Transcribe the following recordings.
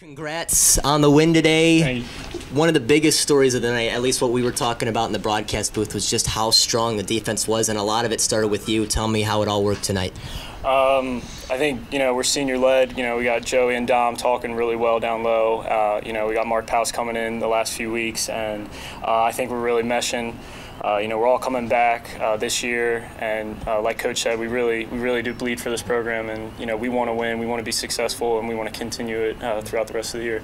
Congrats on the win today. One of the biggest stories of the night, at least what we were talking about in the broadcast booth, was just how strong the defense was, and a lot of it started with you. Tell me how it all worked tonight. Um, I think you know we're senior led. You know we got Joey and Dom talking really well down low. Uh, you know we got Mark Paus coming in the last few weeks, and uh, I think we're really meshing. Uh, you know we're all coming back uh, this year, and uh, like Coach said, we really we really do bleed for this program, and you know we want to win, we want to be successful, and we want to continue it uh, throughout the rest of the year.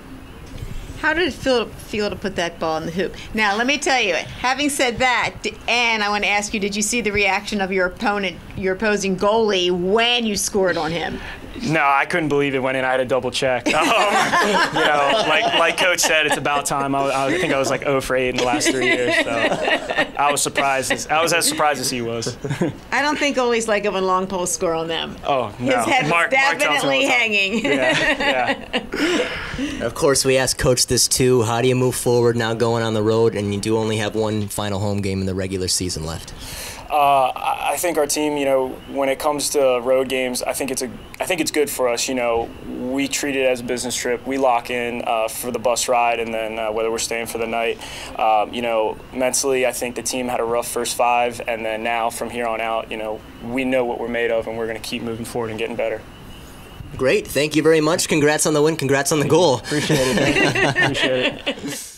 How did it feel, feel to put that ball in the hoop? Now, let me tell you, having said that, and I want to ask you, did you see the reaction of your opponent, your opposing goalie, when you scored on him? No, I couldn't believe it went in. I had to double check. Um, you know, like like Coach said, it's about time. I, I think I was like 0 for 8 in the last three years. So I was surprised. As, I was as surprised as he was. I don't think goalies like it when long poles score on them. Oh no, His head Mark, was Mark definitely all hanging. Yeah, yeah. Of course, we asked Coach this too. How do you move forward now going on the road, and you do only have one final home game in the regular season left? Uh, I I think our team, you know, when it comes to road games, I think it's a, I think it's good for us. You know, we treat it as a business trip. We lock in uh, for the bus ride, and then uh, whether we're staying for the night. Um, you know, mentally, I think the team had a rough first five, and then now from here on out, you know, we know what we're made of, and we're going to keep moving forward and getting better. Great. Thank you very much. Congrats on the win. Congrats on the goal. Appreciate it. Appreciate it.